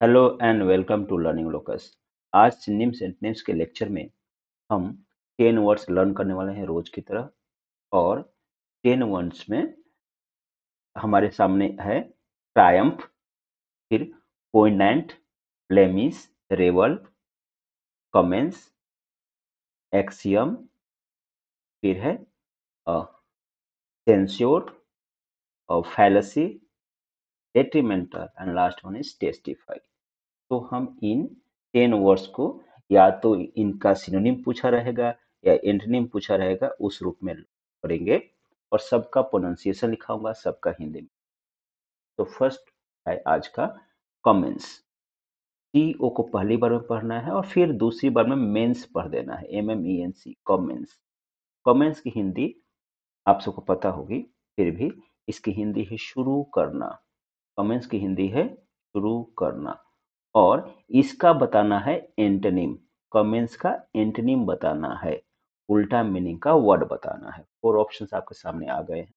Hello and welcome to learning locus आज synonym sentence के lecture में हम टेन वर्ड्स लर्न करने वाले हैं रोज की तरह और टेन वर्ड्स में हमारे सामने है ट्रायम्फ, फिर पोइनेंट ब्लेमिस रेवल, कमेंस, एक्सियम, फिर है सेंस्योर और fallacy detrimental and last one is testify तो हम इन टेन वर्ड्स को या तो इनका सिनोनिम पूछा रहेगा या एंटोनिम पूछा रहेगा, उस रूप में करेंगे और सबका प्रोनाउंसिएशन लिखाऊँगा, सबका हिंदी में। तो फ़र्स्ट है आज का कमेंस टी ओ को पहली बार में पढ़ना है और फिर दूसरी बार में मेंस पढ़ देना है M M E N C commence commence की हिंदी आप सबको पता होगी, फिर भी इसकी हिंदी है शुरू करना। कमेंस की हिंदी है, शुरू करना। और इसका बताना है एंटनिम कमेंस का एंटनिम बताना है। उल्टा मीनिंग का वर्ड बताना है। फोर ऑप्शंस आपके सामने आ गए हैं।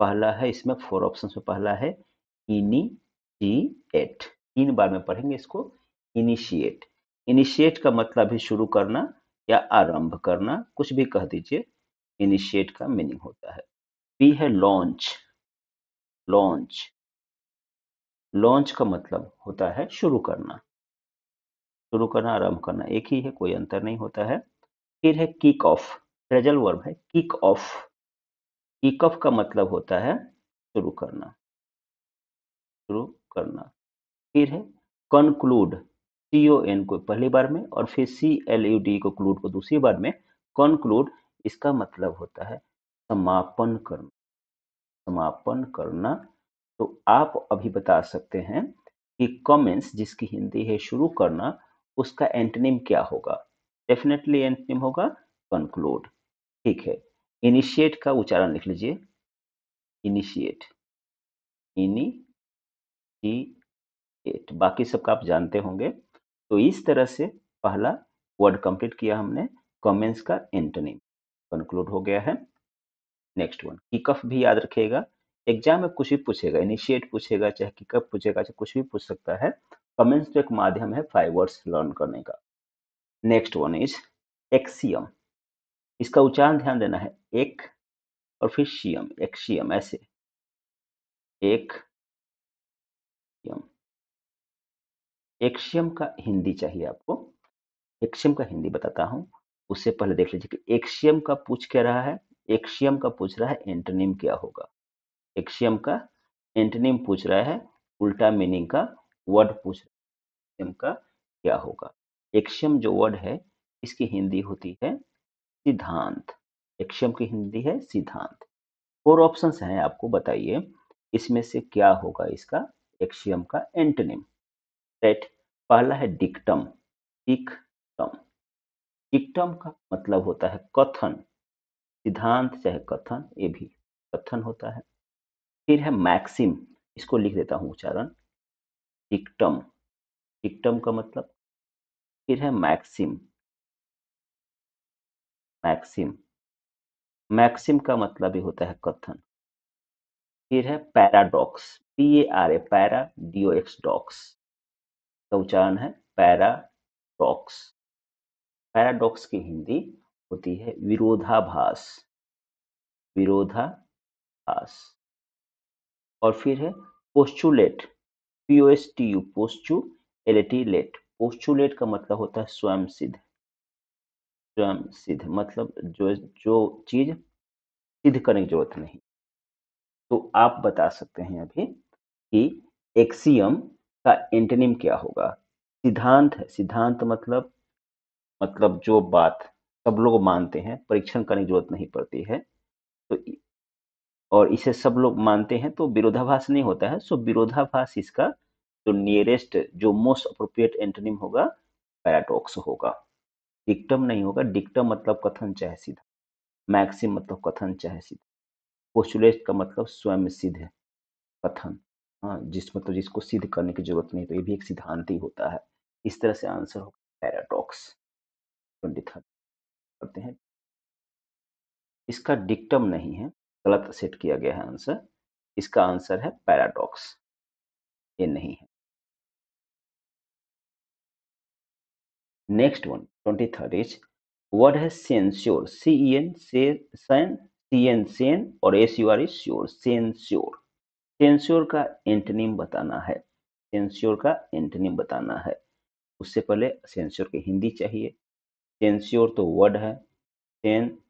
पहला है, इसमें फोर ऑप्शंस में पहला है इनिशिएट तीन बार में पढ़ेंगे इसको इनिशिएट इनिशिएट का मतलब है शुरू करना या आरंभ करना। कुछ भी कह दीजिए इनिशिएट का मीनिंग होता है। बी है लॉन्च लॉन्च लॉन्च का मतलब होता है शुरू करना। शुरू करना, आरंभ करना, एक ही है, कोई अंतर नहीं होता है। फिर है किक ऑफ़ फ्रेजल वर्ब है किक ऑफ़ किक ऑफ़ का मतलब होता है शुरू करना। शुरू करना। फिर है कंक्लूड सी ओ एन को पहली बार में और फिर सी एल यू डी को क्लूड को दूसरी बार में। कंक्लूड इसका मतलब होता है समापन करना। समापन करना। तो आप अभी बता सकते हैं कि कमेंट्स जिसकी हिंदी है शुरू करना, उसका एंटनिम क्या होगा? डेफिनेटली एंटनिम होगा कंक्लूड ठीक है इनिशिएट का उच्चारण लिख लीजिए। इनिशिएट इनिशिएट बाकी सबका आप जानते होंगे। तो इस तरह से पहला वर्ड कंप्लीट किया हमने कमेंट्स का एंटनिम कंक्लूड हो गया है। नेक्स्ट वन किकअफ भी याद रखिएगा। एग्ज़ाम में कुछ भी पूछेगा इनिशिएट पूछेगा, चाहे कि कब पूछेगा, चाहे कुछ भी पूछ सकता है कमेंट्स तो एक माध्यम है फाइव वर्ड्स लर्न करने का। नेक्स्ट वन इज़ एक्सियम इसका उच्चारण ध्यान देना है, एक और फिर शियम एक्शियम ऐसे। एक एक्शियम का हिंदी चाहिए आपको। एक्शियम का हिंदी बताता हूँ। उससे पहले देख लीजिए कि एक्शियम का पूछ क्या रहा है? एक्शियम का पूछ रहा है एंटोनिम क्या होगा? एक्सियम का एंटनिम पूछ रहा है, उल्टा मीनिंग का वर्ड पूछ रहा है। का क्या होगा? एक्सियम जो वर्ड है, इसकी हिंदी होती है सिद्धांत। एक्सियम की हिंदी है सिद्धांत। फोर ऑप्शंस हैं, आपको बताइए। इसमें से क्या होगा इसका? एक्सियम का एंटनिम राइट पहला है डिक्टम डिक्टम डिक्टम का मतलब होता है कथन। सिद्धांत चाहे कथन, ये भी कथन होता है। फिर है मैक्सिम, इसको लिख देता हूँ उच्चारण। टिकटम टिकटम का मतलब? फिर है मैक्सिम। मैक्सिम। मैक्सिम का मतलब ही होता है कथन। फिर है paradox, P A R A para D O X dox. का उच्चारण है पैराडॉक्स। पैराडॉक्स की हिंदी होती है विरोधाभास। विरोधाभास। और फिर है postulate P O S T U postu L T late postulate का मतलब होता है स्वयं सिद्ध स्वयं सिद्ध मतलब जो जो चीज़ सिद्ध करने की ज़रूरत नहीं। तो आप बता सकते हैं अभी कि एक्सियम का एंटनिम क्या होगा? सिद्धांत है। सिद्धांत मतलब मतलब जो बात सब लोग मानते हैं, परीक्षण करने की ज़रूरत नहीं पड़ती है। तो और इसे सब लोग मानते हैं तो विरोधाभास नहीं होता है। सो विरोधाभास इसका जो नियरेस्ट जो मोस्ट अप्रोप्रिएट एंटोनिम होगा पैराडॉक्स होगा। डिक्टम नहीं होगा। डिक्टम मतलब कथन चाहे सीधा। मैक्सिम मतलब कथन चाहे सीधा। पोस्टुलेट का मतलब स्वयं सिद्ध है। कथन। हाँ जिस मतलब जिसको सिद्ध करने की ज़रूरत नहीं तो ये भी एक सिद्धांत ही होता है। इस तरह से आंसर होगा। पैराडॉक्स ट्वेंटी थर्ड करते हैं। इसका डिक्टम नहीं है। गलत सेट किया गया है आंसर। इसका आंसर है पैराडॉक्स। ये नहीं है। Next one, twenty third is word है सेंश्योर सी ई एन से सी एन सेन और S U R is sure censure censure का एंटनिम बताना है। सेंश्योर का एंटनिम बताना है। उससे पहले सेंश्योर की हिंदी चाहिए। सेंश्योर तो वर्ड है। सेंश्योर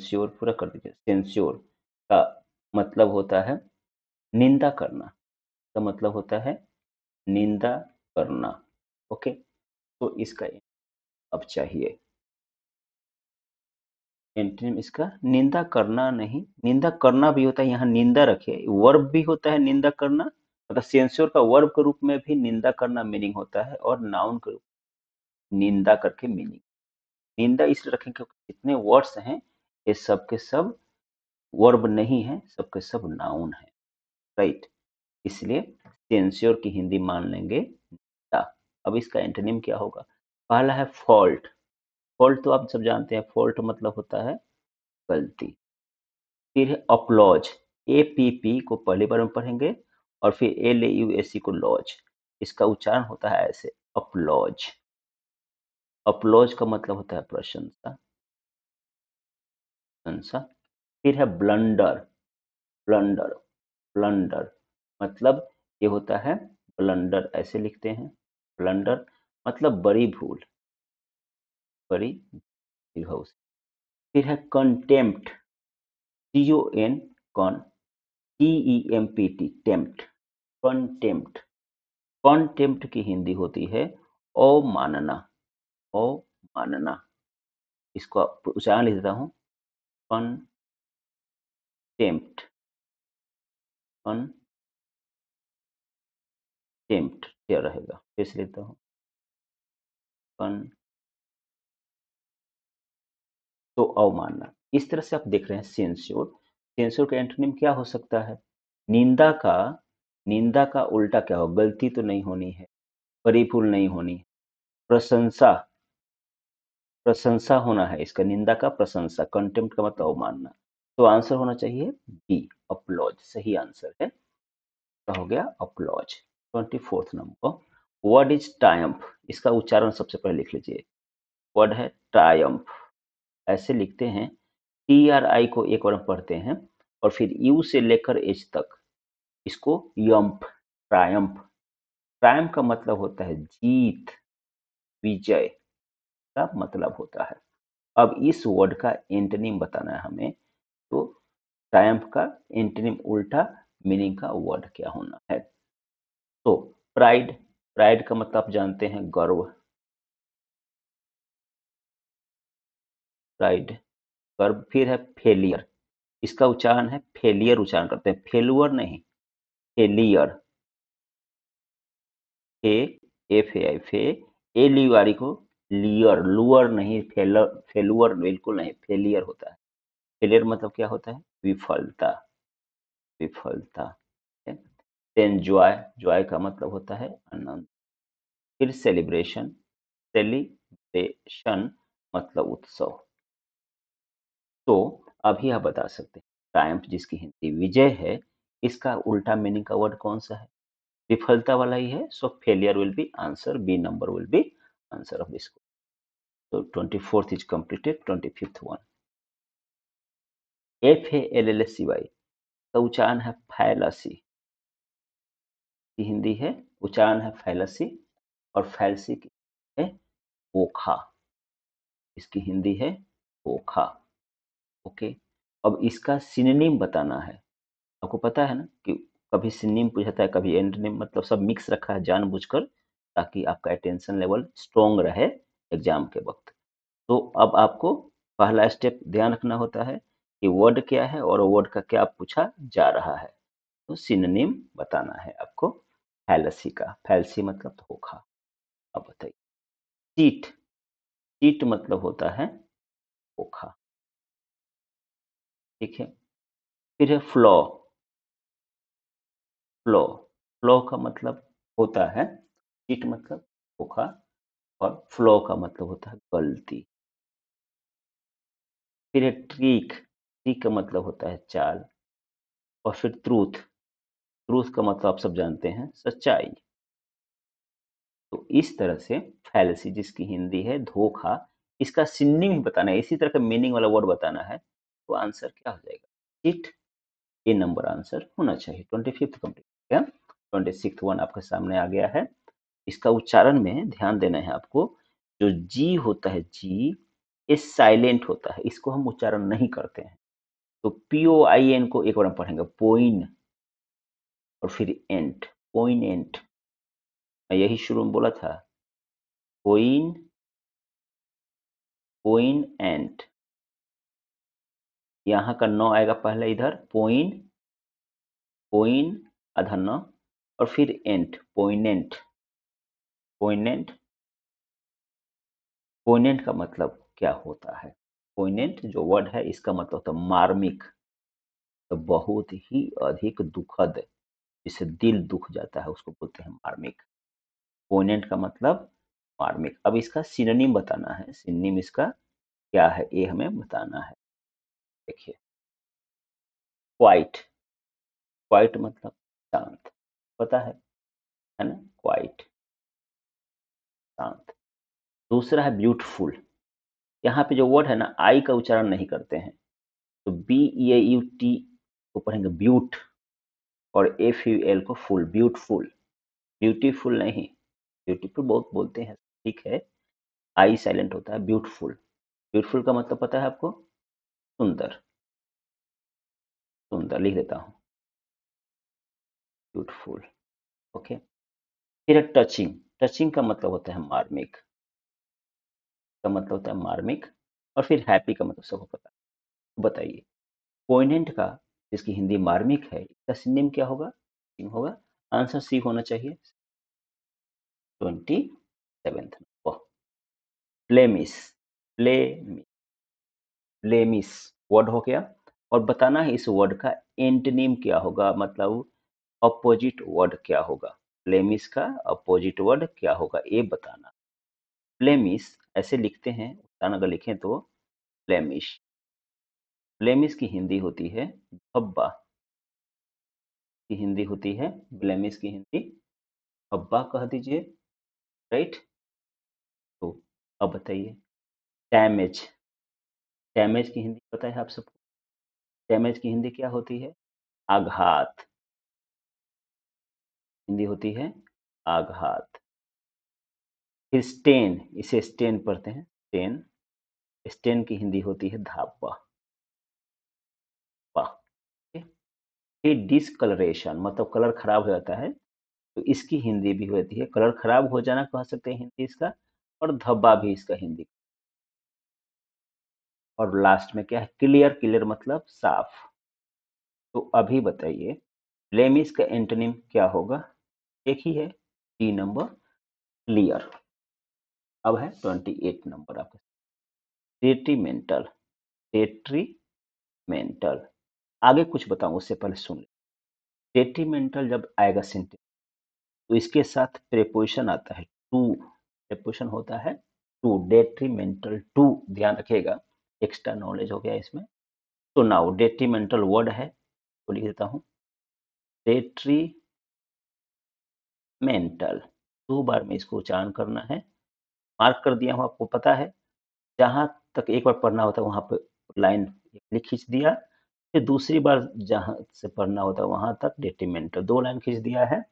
सेंश्योर पूरा कर दीजिए। सेंश्योर का मतलब होता है निंदा करना। का मतलब होता है निंदा करना। ओके? तो इसका अब चाहिए। एंटोनिम इसका निंदा करना नहीं, निंदा करना भी होता है, यहाँ निंदा रखे वर्ब भी होता है निंदा करना मतलब सेंसर का वर्ब के रूप में भी निंदा करना मीनिंग होता है और नाउन के रूप निंदा करके मीनिंग निंदा इसलिए रखें क्योंकि जितने वर्ड्स हैं ये सब के सब वर्ब नहीं है सबके सब नाउन है राइट इसलिए सेंस्योर की हिंदी मान लेंगे निंदा अब इसका एंटोनिम क्या होगा? पहला है फॉल्ट फॉल्ट तो आप सब जानते हैं फॉल्ट मतलब होता है गलती। फिर है अपलॉज ए पी पी को पहली बार में पढ़ेंगे और फिर L A U S C को लॉज इसका उच्चारण होता है ऐसे अपलॉज अपलॉज का मतलब होता है प्रशंसा। प्रशंसा फिर है ब्लंडर। Blunder blunder. मतलब ये होता है ब्लंडर, ऐसे लिखते हैं। ब्लंडर मतलब बड़ी भूल। बड़ी फिर है contempt. T O N con? T E M P T tempt. Contempt. Contempt की हिंदी होती है अवमानना अवमानना इसको उच्चारण लिख देता हूँ। कंटेम्प्ट कंटेम्प्ट क्या रहेगा? कैसे लेता हूँ? कन तो अवमानना। इस तरह से आप देख रहे हैं सेंस्योर सेंस्योर का एंटोनिम क्या हो सकता है? निंदा का निंदा का उल्टा क्या हो? गलती तो नहीं होनी है, परिपूर्ण नहीं होनी प्रशंसा प्रशंसा होना है, इसका निंदा का प्रशंसा कंटेम्प्ट का मतलब अवमानना। तो आंसर होना चाहिए बी अपलॉज सही आंसर है। तो हो गया? Applause twenty fourth number word is triumph इसका उच्चारण सबसे पहले लिख लीजिए। वर्ड है टायम्फ ऐसे लिखते हैं। टी आर आई को एक बार पढ़ते हैं और फिर यू से लेकर एच तक इसको यम्प ट्रायम्प ट्रायम्प का मतलब होता है जीत, विजय। का मतलब होता है। अब इस वर्ड का एंटनिम बताना है हमें तो ट्रायम्प का एंटनिम उल्टा मीनिंग का वर्ड क्या होना है? तो प्राइड प्राइड का मतलब जानते हैं गर्व। प्राइड गर्व फिर है फेलियर इसका उच्चारण है फेलियर उच्चारण करते हैं। फेलुअर नहीं फेलियर ए एफ़ ए आई फे ए लिवारी को लियर लुअर नहीं फेलुअर बिल्कुल नहीं फेलियर होता है। फेलियर मतलब क्या होता है? विफलता विफलता देन जॉय जॉय का मतलब होता है आनंद। फिर सेलिब्रेशन सेलिब्रेशन मतलब उत्सव। तो अभी आप बता सकते हैं ट्रायम्फ जिसकी हिंदी विजय है, इसका उल्टा मीनिंग का वर्ड कौन सा है? विफलता वाला ही है so failure will be answer B number will be answer of this F A L L S C Y का उच्चारण है फैलसी की हिंदी है उच्चारण है फैलसी और फैलसी की है ओखा इसकी हिंदी है ओखा ओके अब इसका सिनेम बताना है आपको पता है ना कि कभी सिनेम पूछाता है कभी एंटोनिम मतलब सब मिक्स रखा है जानबूझकर ताकि आपका अटेंशन लेवल स्ट्रॉन्ग रहे एग्ज़ाम के वक्त। तो अब आपको पहला स्टेप ध्यान रखना होता है कि वर्ड क्या है और वर्ड का क्या पूछा जा रहा है। तो सिनेम बताना है आपको, फैलसी का। फैलसी मतलब धोखा। अब बताइए। चीट। चीट मतलब होता है धोखा। ठीक है। फिर है फ्लॉ। फ्लॉ। फ्लॉ का मतलब होता है, चिट मतलब धोखा। और फ्लॉ का मतलब होता है गलती। फिर है ट्रीक ट्रीक का मतलब होता है चाल और फिर ट्रूथ ट्रूथ का मतलब आप सब जानते हैं, सच्चाई। तो इस तरह से फैलसी जिसकी हिंदी है, धोखा, इसका सिन्निंग बताना है, इसी तरह का मीनिंग वाला वर्ड बताना है तो आंसर क्या हो जाएगा? चिट ए नंबर आंसर होना चाहिए। Twenty fifth complete twenty six one आपके सामने आ गया है। इसका उच्चारण में ध्यान देना है आपको, जो जी होता है, जी, ये साइलेंट होता है, इसको हम उच्चारण नहीं करते हैं। तो पी ओ आई एन को एक बार हम पढ़ेंगे पोइन और फिर एंट पोइन एंट मैं यही शुरू में बोला था पोइन पोइन एंट यहाँ का नौ आएगा पहले इधर पोइन पोइन अधर और फिर एंट पोइनेंट पोइनेंट पोइनेंट का मतलब क्या होता है? पोइनेंट जो वर्ड है, इसका मतलब है मार्मिक। तो बहुत ही अधिक दुखद, जिससे दिल दुख जाता है, उसको बोलते हैं मार्मिक। पोइनेंट का मतलब मार्मिक। अब इसका सिनोनिम बताना है। सिनोनिम इसका क्या है? ये हमें बताना है। देखिए। क्वाइट क्वाइट मतलब शांत। पता है? है ना? क्वाइट शांत। दूसरा है ब्यूटफुल यहाँ पे जो वर्ड है ना आई का उच्चारण नहीं करते हैं। तो बी ए यू टी को पढ़ेंगे ब्यूट और एफ़ यू एल को फुल ब्यूटफुल ब्यूटीफुल नहीं ब्यूटीफुल बहुत बोलते हैं। ठीक है आई साइलेंट होता है ब्यूटफुल ब्यूटफुल का मतलब पता है आपको? सुंदर। सुंदर, लिख देता हूँ। ब्यूटफुल ओके फिर है टचिंग टचिंग का मतलब होता है मार्मिक। का मतलब होता है मार्मिक और फिर हैप्पी का मतलब सबको पता। है बताइए पोइनेंट का, जिसकी हिंदी मार्मिक है, इसका सिनिम क्या होगा? होगा आंसर सी होना चाहिए। Twenty seventh. प्लेमिस। प्लेमिस। प्लेमिस। वर्ड हो गया। और बताना है इस वर्ड का एंटनीम क्या होगा? मतलब अपोजिट वर्ड क्या होगा? प्लेमिस का अपोजिट वर्ड क्या होगा? ये बताना। प्लेमिस ऐसे लिखते हैं अगर लिखें तो प्लेमिश ब्लेमिस की हिंदी होती है भब्बा। की हिंदी होती है ब्लेमिस की हिंदी भब्बा कह दीजिए राइट तो अब बताइए डैमेज डैमेज की हिंदी पता है आप सबको? डैमेज की हिंदी क्या होती है? आघात। हिंदी होती है आघात। फिर स्टेन, इसे स्टेन पढ़ते हैं। स्टेन स्टेन की हिंदी होती है धापा। फिर डिसकलरेशन मतलब कलर खराब हो जाता है तो इसकी हिंदी भी होती है। कलर खराब हो जाना कह सकते हैं हिंदी इसका, और धब्बा भी इसका हिंदी। और लास्ट में क्या है? क्लियर क्लियर मतलब साफ़। तो अभी बताइए लेमिस का एंटोनिम क्या होगा? एक ही है टी नंबर क्लियर अब है ट्वेंटी एट नंबर आपका टेट्रीमेंटल टेट्रीमेंटल आगे कुछ बताऊँ, उससे पहले सुन ले। डेट्रीमेंटल जब आएगा सेंटेंस तो इसके साथ प्रेपोजिशन आता है टू प्रेपोजिशन होता है टू डेट्रीमेंटल टू ध्यान रखिएगा एक्स्ट्रा नॉलेज हो गया इसमें। तो नाउ डेट्रीमेंटल वर्ड है तो लिख देता हूँ। डेट्रीमेंटल दो बार में इसको उच्चारण करना है। मार्क कर दिया हूँ, आपको पता है। जहाँ तक एक बार पढ़ना होता है, वहाँ पर लाइन खींच दिया। फिर दूसरी बार जहाँ से पढ़ना होता है, वहाँ तक डेटिमेंटल दो लाइन खींच दिया है।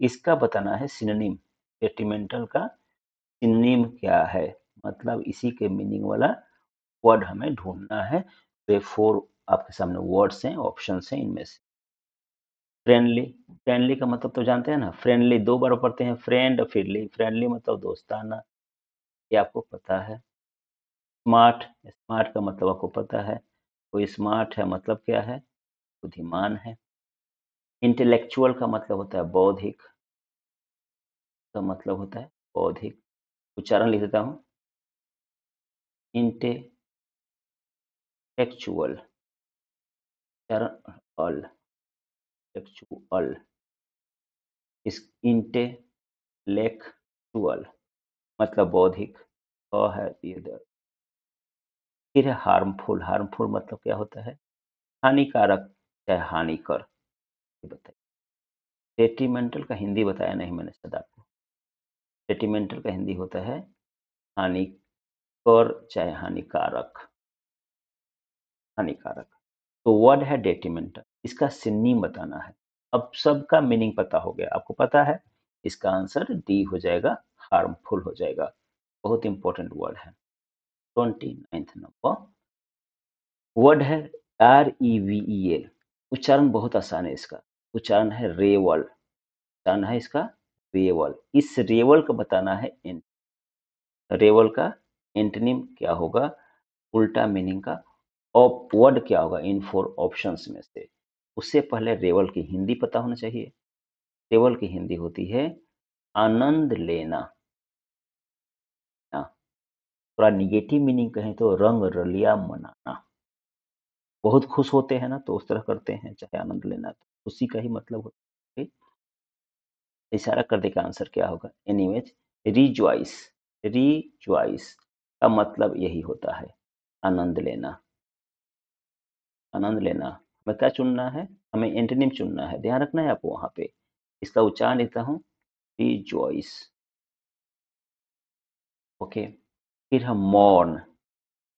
इसका बताना है सिनोनिम डेटिमेंटल का सिनोनिम क्या है? मतलब इसी के मीनिंग वाला वर्ड हमें ढूंढना है। वे फोर आपके सामने वर्ड्स हैं ऑप्शन हैं, इनमें से फ्रेंडली फ्रेंडली का मतलब तो जानते हैं ना? फ्रेंडली दो बार पढ़ते हैं फ्रेंड फ्रेंडली फ्रेंडली मतलब दोस्ताना, ये आपको पता है। स्मार्ट स्मार्ट का मतलब आपको पता है। कोई स्मार्ट है मतलब क्या है? बुद्धिमान है। इंटेलेक्चुअल का मतलब होता है बौद्धिक। का मतलब होता है बौद्धिक। उच्चारण लिख देता हूँ। इंटेलेक्चुअल अल टेक्चुअल इस इंटेलेक्चुअल मतलब बौद्धिक, अ है इधर फिर है हार्मफुल हार्मफुल मतलब क्या होता है? हानिकारक चाहे हानिकर। बताइए। डेट्रीमेंटल का हिंदी बताया नहीं मैंने सदा आपको। डेटिमेंटल का हिंदी होता है हानिकर चाहे हानिकारक। हानिकारक। तो वर्ड है डेटिमेंटल इसका सिन्नी बताना है। अब सबका मीनिंग पता हो गया। आपको पता है? इसका आंसर डी हो जाएगा, हार्मफुल हो जाएगा। बहुत इंपॉर्टेंट वर्ड है। Twenty ninth number. वर्ड है R E V E L उच्चारण बहुत आसान है इसका। उच्चारण है रेवल। उच्चारण है इसका रेवल। इस रेवल का बताना है रेवल का एंटनिम क्या होगा? उल्टा मीनिंग का। ऑप, वर्ड क्या होगा इन फोर ऑप्शंस में से? उससे पहले रेवल की हिंदी पता होना चाहिए। रेवल की हिंदी होती है, आनंद लेना। थोड़ा निगेटिव मीनिंग कहें तो रंग रलिया मनाना। बहुत खुश होते हैं ना तो उस तरह करते हैं, चाहे आनंद लेना तो। खुशी का ही मतलब होता है। इशारा कर दे का आंसर क्या होगा? एनीवेज रिजॉइस रिजॉइस का मतलब यही होता है, आनंद लेना। आनंद लेना। हमें क्या चुनना है? हमें एंटनिम चुनना है। ध्यान रखना है आपको वहाँ पे। इसका उच्चारण लेता हूँ। रिजॉइस। ओके। फिर हम mourn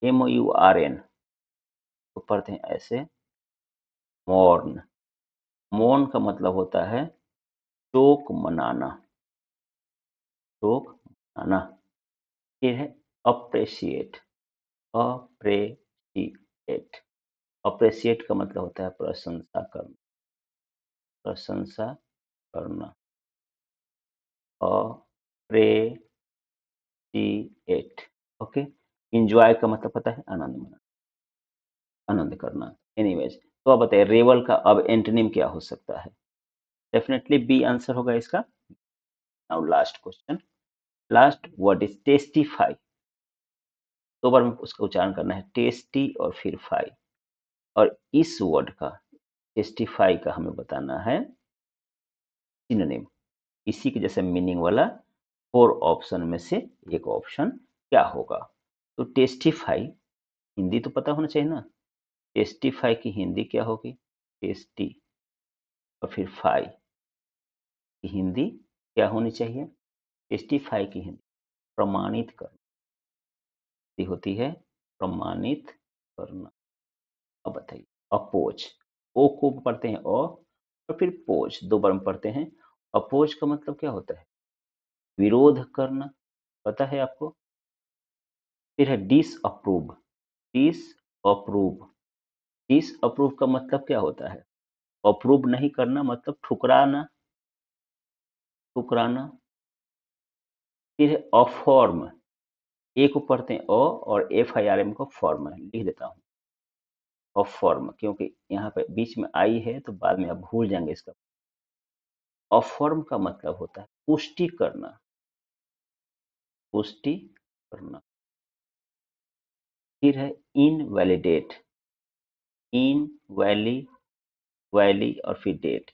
M O U R N तो पढ़ते हैं ऐसे। मॉर्न मौन का मतलब होता है शोक मनाना। शोक मनाना। फिर है अप्रेशिएट। अप्रेशिएट। अप्रेशिएट का मतलब होता है प्रशंसा करना। प्रशंसा करना। अप्रेशिएट ओके इंजॉय का मतलब पता है आनंद मना आनंद करना। एनीवेज तो अब बताइए, रेवल का अब एंटनिम क्या हो सकता है? डेफिनेटली बी आंसर होगा इसका। Now last question last word is testify दो बार में उसका उच्चारण करना है टेस्टी और फिर फाई और इस वर्ड का टेस्टिफाई का हमें बताना है। सिनोनिम इसी के जैसे मीनिंग वाला फोर ऑप्शन में से एक ऑप्शन क्या होगा? तो टेस्टिफाई हिंदी तो पता होना चाहिए ना? टेस्टिफाई की हिंदी क्या होगी? टेस्टी और फिर फाई की हिंदी क्या होनी चाहिए? टेस्टिफाई की हिंदी, प्रमाणित करना। होती है प्रमाणित करना। अब बताइए अपोज ओ को पढ़ते हैं, ओ और फिर पोज दो बार में पढ़ते हैं अपोज का मतलब क्या होता है? विरोध करना, पता है आपको? फिर है disapprove disapprove disapprove का मतलब क्या होता है? अप्रूव नहीं करना मतलब ठुकराना ठुकराना। फिर है अफॉर्म ए को पढ़ते हैं अ और एफ़ आई आर एम को फॉर्म लिख देता हूँ। अफॉर्म क्योंकि यहाँ पे बीच में आई है तो बाद में आप भूल जाएँगे इसका। अफॉर्म का मतलब होता है पुष्टि करना। पुष्टि करना। फिर है इनवैलिडेट इन वैली वैली और फिर डेट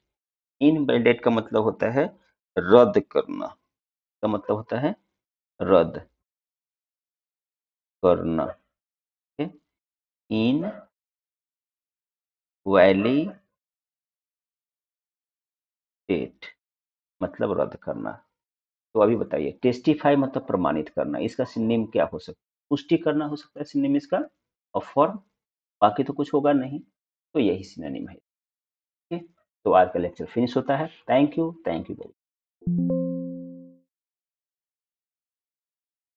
इनवैलिडेट का मतलब होता है रद्द करना। का मतलब होता है रद्द करना। इन वैली डेट मतलब रद्द करना। तो अभी बताइए, टेस्टिफाई मतलब प्रमाणित करना, इसका सिनेम क्या हो सकता है पुष्टि करना हो सकता है सिनेम इसका? और फॉर्म? बाकी तो कुछ होगा नहीं तो यही सिनेम है। ठीक तो आज का लेक्चर फिनिश होता है। Thank you thank you very